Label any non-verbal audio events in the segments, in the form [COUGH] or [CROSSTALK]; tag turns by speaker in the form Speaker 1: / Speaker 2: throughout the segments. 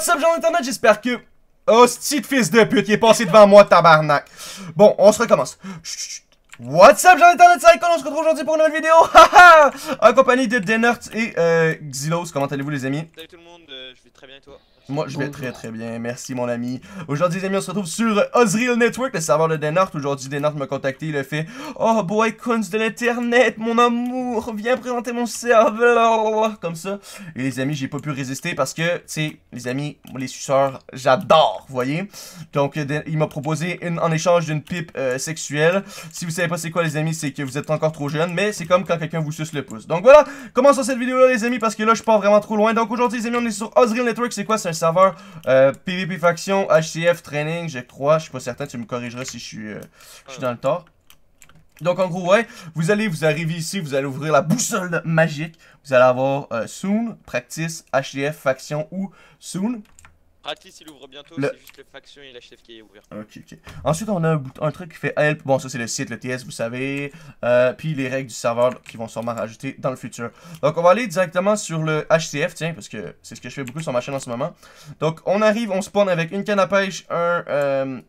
Speaker 1: What's up, gens d'internet, j'espère que... Oh, ce fils de pute, il est passé devant moi, tabarnak. Bon, on se recommence. What's up, gens d'internet, c'est on se retrouve aujourd'hui pour une nouvelle vidéo, En compagnie de Denert et euh, Xylos, comment allez-vous les amis?
Speaker 2: Salut tout le monde, euh, je vais très bien et toi?
Speaker 1: Moi, je vais très très bien. Merci, mon ami. Aujourd'hui, les amis, on se retrouve sur Ozreal Network, le serveur de Denart. Aujourd'hui, Denart m'a contacté. Il a fait Oh, boy, de l'internet, mon amour, viens présenter mon serveur. Comme ça. Et les amis, j'ai pas pu résister parce que, tu sais, les amis, les suceurs, j'adore, vous voyez. Donc, il m'a proposé une, en échange d'une pipe euh, sexuelle. Si vous savez pas c'est quoi, les amis, c'est que vous êtes encore trop jeune, mais c'est comme quand quelqu'un vous suce le pouce. Donc voilà, commençons cette vidéo-là, les amis, parce que là, je pars vraiment trop loin. Donc aujourd'hui, les amis, on est sur Ozreal Network. C'est quoi? C'est serveur euh, PvP Faction, HCF Training, je crois. Je suis pas certain, tu me corrigeras si je suis, euh, je suis dans le tort. Donc en gros, ouais, vous allez vous arriver ici, vous allez ouvrir la boussole magique. Vous allez avoir euh, Soon, Practice, HDF, Faction ou Soon.
Speaker 2: Practice, il ouvre bientôt, c'est juste le faction et l'HF qui est ouvert.
Speaker 1: Ok, ok. Ensuite, on a un, truc qui fait help. Bon, ça, c'est le site, le TS, vous savez. Euh, puis les règles du serveur qui vont sûrement rajouter dans le futur. Donc, on va aller directement sur le HCF, tiens, parce que c'est ce que je fais beaucoup sur ma chaîne en ce moment. Donc, on arrive, on spawn avec une canne à pêche, un... Euh,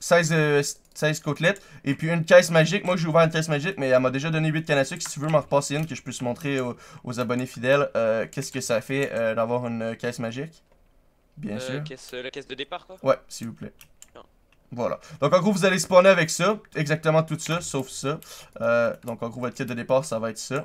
Speaker 1: 16, 16 côtelettes et puis une caisse magique. Moi, j'ai ouvert une caisse magique, mais elle m'a déjà donné 8 cannes à sucre. Si tu veux m'en repasser une que je puisse montrer aux, abonnés fidèles, euh, qu'est-ce que ça fait euh, d'avoir une caisse magique? Bien euh, sûr.
Speaker 2: Caisse, la caisse de départ, quoi
Speaker 1: Ouais, s'il vous plaît. Voilà. Donc, en gros, vous allez spawner avec ça. Exactement tout ça, sauf ça. Euh, donc, en gros, votre kit de départ, ça va être ça.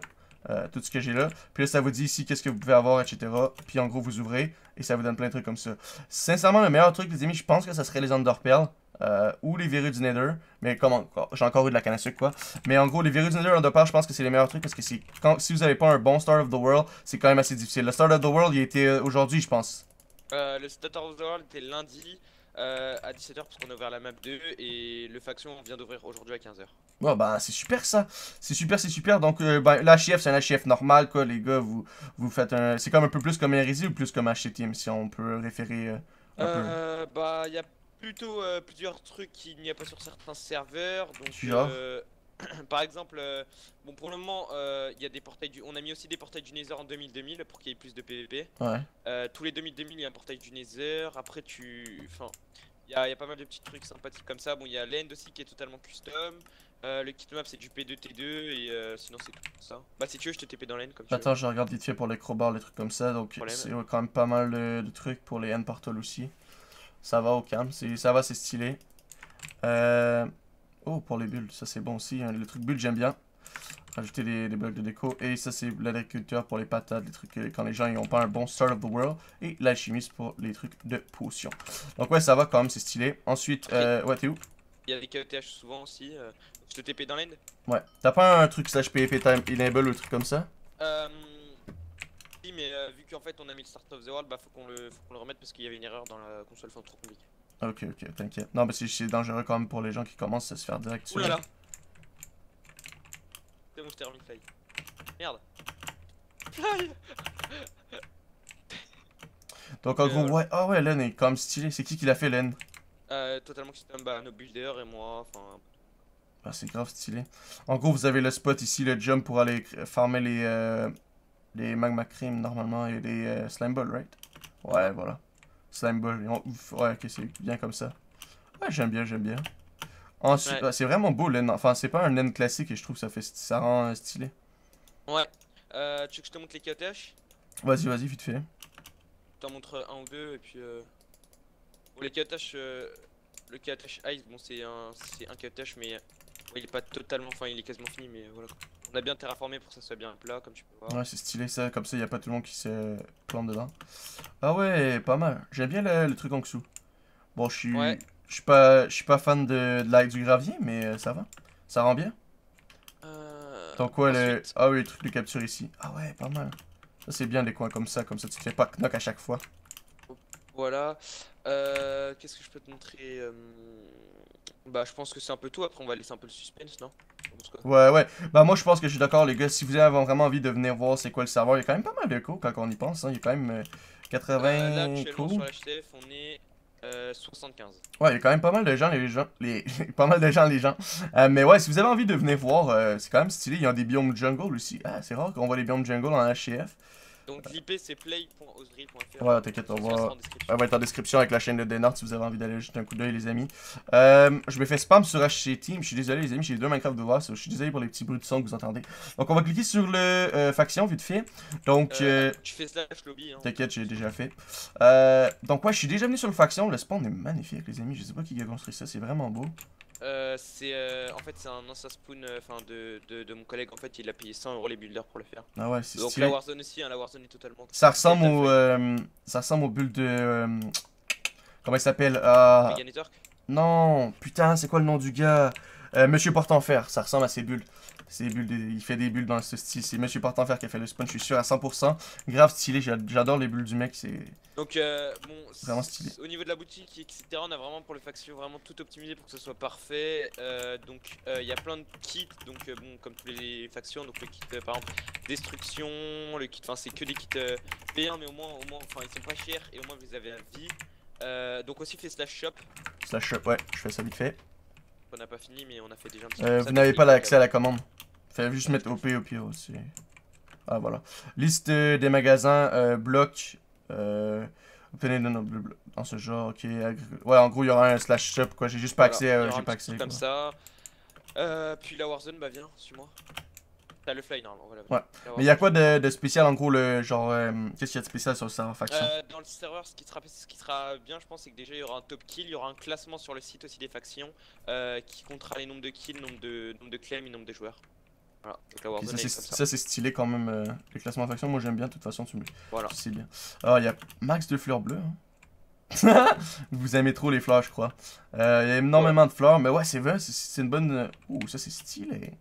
Speaker 1: Euh, tout ce que j'ai là. Puis là, ça vous dit ici qu'est-ce que vous pouvez avoir, etc. Puis en gros, vous ouvrez et ça vous donne plein de trucs comme ça. Sincèrement, le meilleur truc, les amis, je pense que ça serait les Underpearls. Euh, ou les verrues du Nether. Mais comment J'ai encore eu de la canne à sucre, quoi. Mais en gros, les verrues du Nether Underpearl, je pense que c'est les meilleurs trucs parce que si vous n'avez pas un bon Start of the World, c'est quand même assez difficile. Le Start of the World, il était aujourd'hui, je pense.
Speaker 2: Euh, le Start of the World était lundi. Euh, à 17h parce qu'on a ouvert la map 2 et le faction vient d'ouvrir aujourd'hui à 15h.
Speaker 1: Ouais bah c'est super ça, c'est super c'est super donc euh, ben, l'HF c'est un HF normal quoi les gars vous vous faites un c'est comme un peu plus comme Hérésie ou plus comme HTTM si on peut référer euh,
Speaker 2: un euh, Bah il y a plutôt plusieurs trucs qu'il n'y a pas sur certains serveurs donc [CLEARS THROAT] par exemple, euh, bon pour le moment, euh, il y a des portails du, on a mis aussi des portails du Nether en 2000-2000 pour qu'il y ait plus de PVP.
Speaker 1: Ouais.
Speaker 2: Euh, tous les 2000-2000, il y a un portail du Nether. Après, tu, enfin, il y, a, pas mal de petits trucs sympathiques comme ça. Bon, il y a l'end aussi qui est totalement custom. le kit map c'est du P2T2 et sinon c'est tout ça. Bah si tu veux je te TP dans l'end comme
Speaker 1: tu Attends je regarde vite fait pour les crowbars, les trucs comme ça donc c'est quand même pas mal de, trucs pour les end portal aussi. Ça va au calme, ça va c'est stylé. Euh... Oh, pour les bulles, ça c'est bon aussi. Hein. Le truc bulle, j'aime bien. Rajouter des, blocs de déco. Et ça, c'est l'agriculteur pour les patates, les trucs euh, quand les gens n'ont pas un bon start of the world. Et l'alchimiste pour les trucs de potions. Donc ouais, ça va quand même, c'est stylé. Ensuite, euh, ouais, t'es où?
Speaker 2: Il y a des KETH souvent aussi. Euh, je te TP dans l'end
Speaker 1: Ouais. T'as pas un truc slash PvP time enable ou un truc comme ça?
Speaker 2: Euh... Oui, mais euh, vu qu'en fait on a mis le start of the world, bah faut qu'on le, le remette parce qu'il y avait une erreur dans la console, enfin trop compliqué.
Speaker 1: Ok, ok, t'inquiète. Non, mais c'est dangereux quand même pour les gens qui commencent à se faire direct.
Speaker 2: Oulala! C'est bon, je termine Fly. Merde! Fly! [LAUGHS]
Speaker 1: Donc en gros, ouais, ah ouais, Len est quand même stylé. C'est qui qui l'a fait, Len?
Speaker 2: Euh, totalement custom, bah, nos builders et moi, enfin.
Speaker 1: Ah, c'est grave stylé. En gros, vous avez le spot ici, le jump pour aller farmer les, euh, les magma cream normalement et les euh, slime balls, right? Ouais, voilà. Slime Ball. Ouais, ok, c'est bien comme ça. Ouais, j'aime bien, j'aime bien. Ensuite, c'est vraiment beau le Enfin, c'est pas un naine classique et je trouve que ça, fait, ça rend euh, stylé.
Speaker 2: Ouais. Euh, tu veux que je te montre les KTH
Speaker 1: Vas-y, vas-y, vite fait.
Speaker 2: T'en montre un ou deux et puis. Euh... Bon, les KTH. Euh... Le KTH Ice, bon, c'est un, un KTH, mais il est pas totalement. Enfin, il est quasiment fini, mais voilà. On a bien terraformé pour que ça soit bien plat, comme tu peux voir.
Speaker 1: Ouais, c'est stylé ça, comme ça, il a pas tout le monde qui se plante dedans. Ah ouais, pas mal. J'aime bien le, truc en dessous. Bon, je suis je suis pas je suis pas fan de, de du gravier, mais euh, ça va. Ça rend bien.
Speaker 2: Euh...
Speaker 1: Donc ouais, le... ah oui, le truc de capture ici. Ah ouais, pas mal. Ça c'est bien des coins comme ça, comme ça tu te fais pas knock à chaque fois.
Speaker 2: Voilà. Euh, Qu'est-ce que je peux te montrer euh, Bah je pense que c'est un peu tout, après on va laisser un peu le suspense, non?
Speaker 1: Ouais, ouais. Bah, moi, je pense que je suis d'accord, les gars. Si vous avez vraiment envie de venir voir c'est quoi le serveur, il y a quand même pas mal de co quand on y pense. Hein. Il y a quand même 80 euh, euh, là,
Speaker 2: co. Sur HTF, on est 75. Euh,
Speaker 1: ouais, il y a quand même pas mal de gens, les gens. Les... [LAUGHS] pas mal de gens, les gens. mais ouais, si vous avez envie de venir voir, c'est quand même stylé. Il y a des biomes jungle aussi. Ah, c'est rare qu'on voit les biomes jungle en HTF.
Speaker 2: Donc l'IP c'est play.osdrill.fr.
Speaker 1: Ouais, t'inquiète, on va. Elle être en description avec la chaîne de Denard si vous avez envie d'aller jeter un coup d'œil, les amis. Euh, je me fais spam sur HC Team. Je suis désolé, les amis, j'ai deux Minecraft de voir. Je suis désolé pour les petits bruits de son que vous entendez. Donc, on va cliquer sur le euh, faction vite fait. Donc,
Speaker 2: Euh,
Speaker 1: euh,
Speaker 2: Tu fais slash lobby. Hein.
Speaker 1: t'inquiète, j'ai déjà fait. Donc, ouais, je suis déjà venu sur le faction. Le spawn est magnifique, les amis. Je sais pas qui a construit ça, c'est vraiment beau.
Speaker 2: Euh, c'est euh, en fait c'est un ancien spoon euh, enfin de, de, de mon collègue en fait il a payé 100 euros les builders pour le faire.
Speaker 1: Ah ouais, c'est
Speaker 2: Donc
Speaker 1: stylé.
Speaker 2: la Warzone aussi hein, la Warzone est totalement.
Speaker 1: Ça ressemble au. euh, ça ressemble au bulle de. comment il s'appelle. Non, putain, c'est quoi le nom du gars? Euh, Monsieur Portenfer, ça ressemble à ses bulles. Ses bulles, il fait des bulles dans ce style. C'est Monsieur Portenfer qui a fait le spawn, je suis sûr à 100%. Grave stylé, j'a- j'adore les bulles du mec, c'est.
Speaker 2: Donc euh, bon,
Speaker 1: Vraiment stylé.
Speaker 2: Au niveau de la boutique, etc., on a vraiment pour le faction vraiment tout optimisé pour que ce soit parfait. Euh, donc euh, il y a plein de kits, donc bon comme tous les factions, donc le kit par exemple destruction, le kit, enfin c'est que des kits payants, mais au moins au moins, enfin ils sont pas chers et au moins vous avez à vie. Donc aussi fait slash shop,
Speaker 1: Slash shop, ouais, je fais ça vite fait.
Speaker 2: On n'a pas fini mais on a fait déjà un petit.
Speaker 1: Euh, vous n'avez pas l'accès à la commande. Fallait juste mettre OP au pire aussi. Ah voilà. Liste euh, des magasins, euh, bloc. Euh, obtenez de nos- dans ce genre, ok. Ouais, en gros, il y aura un slash shop, quoi. J'ai juste pas
Speaker 2: Voilà,
Speaker 1: accès,
Speaker 2: il y
Speaker 1: euh, j'ai pas accès.
Speaker 2: Comme ça. Euh, puis la Warzone, bah viens, suis-moi. T'as le fly normalement, voilà.
Speaker 1: Ouais. Mais il y a
Speaker 2: Warzone.
Speaker 1: quoi de, de spécial en gros, le genre. euh, Qu'est-ce qu'il y a de spécial sur le serveur faction?
Speaker 2: Euh, dans le serveur, ce qui, sera, ce qui sera bien, je pense, c'est que déjà il y aura un top kill, il y aura un classement sur le site aussi des factions euh, qui comptera les nombres de kills, nombre de, nombre de claims et nombre de joueurs. Voilà, donc
Speaker 1: ça,
Speaker 2: est
Speaker 1: c'est- c'est stylé quand même, le classement faction. Moi j'aime bien, de toute façon, tu me
Speaker 2: Voilà.
Speaker 1: sais bien. Ah, il y a max de fleurs bleues. hein. [LAUGHS] Vous aimez trop les fleurs, je crois. Il y a énormément de fleurs, mais ouais, c'est vrai, c'est- c'est une bonne. Ouh, ça c'est stylé.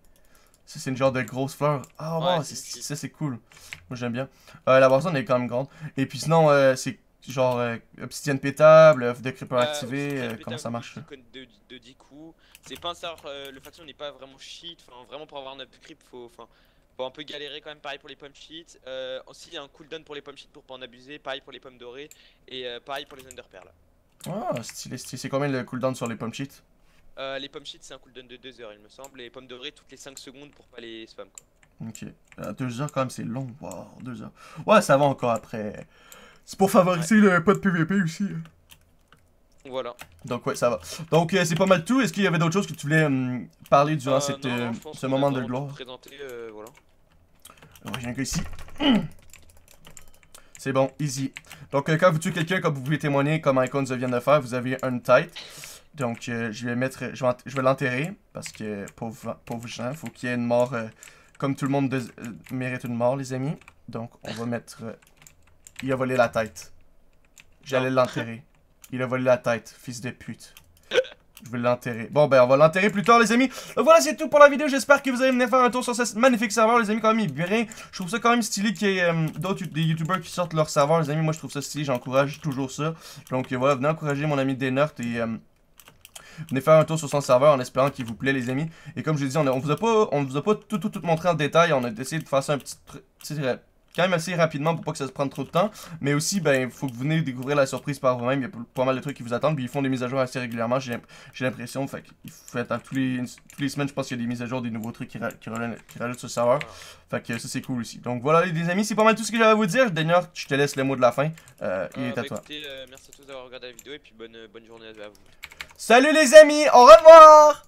Speaker 1: Ça c'est une genre de grosse fleur. Ah,
Speaker 2: Ouais,
Speaker 1: wow, ça c'est cool. Moi j'aime bien. Euh, la Warzone est quand même grande. Et puis sinon, euh, c'est genre euh, obsidienne pétable, œuf de creeper activé, comment ça marche?
Speaker 2: de, de 10 coups. C'est pas un euh, le faction n'est pas vraiment cheat, enfin vraiment pour avoir un upcreep faut, enfin, faut un peu galérer quand même, pareil pour les pommes sheets. Euh, aussi il y a un cooldown pour les pommes sheets pour pas en abuser, pareil pour les pommes dorées et euh, pareil pour les underpearls.
Speaker 1: Ah, stylé, stylé. C'est combien le cooldown sur les pommes cheats
Speaker 2: Euh, les pommes sheets c'est un cooldown de 2 heures il me semble, et les pommes dorées toutes les 5 secondes pour pas les spam quoi.
Speaker 1: Ok. Euh, deux heures quand même, c'est long. Wow, deux heures. Ouais, ça va encore après. C'est pour favoriser le pas de PVP aussi. hein.
Speaker 2: Voilà.
Speaker 1: Donc ouais, ça va. Donc euh, c'est pas mal tout. Est-ce qu'il y avait d'autres choses que tu voulais hum, parler durant
Speaker 2: Euh,
Speaker 1: cette,
Speaker 2: non,
Speaker 1: euh,
Speaker 2: non, je pense
Speaker 1: ce moment de gloire?
Speaker 2: euh, voilà.
Speaker 1: J'ai un gars ici. C'est bon, easy. Donc euh, quand vous tuez quelqu'un, comme vous pouvez témoigner, comme Icons vient de faire, vous avez un tête. Donc euh, je vais mettre, je vais, ent- je vais l'enterrer parce que pauvre, pauvre gens, faut qu'il y ait une mort euh, comme tout le monde euh, mérite une mort, les amis. Donc on va mettre, il a volé la tête. J'allais l'enterrer. Il a volé la tête, fils de pute. Je vais l'enterrer. Bon, ben, on va l'enterrer plus tard, les amis. Donc voilà, c'est tout pour la vidéo. J'espère que vous allez venir faire un tour sur ce magnifique serveur, les amis. Quand même, il est bien. Je trouve ça quand même stylé qu'il y ait euh, d'autres des youtubeurs qui sortent leur serveur, les amis. Moi, je trouve ça stylé. J'encourage toujours ça. Donc voilà, venez encourager mon ami Denert et. euh, Venez faire un tour sur son serveur en espérant qu'il vous plaît, les amis. Et comme je dit, on, a- on vous a pas, on vous a pas tout, tout, tout montré en détail. On a essayé de faire ça un petit, euh, quand même assez rapidement pour pas que ça se prenne trop de temps. Mais aussi, ben, il faut que vous venez découvrir la surprise par vous-même. Il y a pas mal de trucs qui vous attendent. Puis ils font des mises à jour assez régulièrement, j'ai l'impression. Fait qu'il faut à tous les, tous les semaines, je pense qu'il y a des mises à jour, des nouveaux trucs qui, ra- qui, rajoutent- qui rajoutent sur le serveur. Fait que ça, c'est cool aussi. Donc voilà, les amis, c'est pas mal tout ce que j'avais à vous dire. D'ailleurs, je te laisse le mot de la fin. Euh, il
Speaker 2: Euh,
Speaker 1: est à
Speaker 2: bah,
Speaker 1: toi.
Speaker 2: écoutez, euh, merci à tous d'avoir regardé la vidéo et puis bonne, bonne journée à vous.
Speaker 1: Salut les amis, au revoir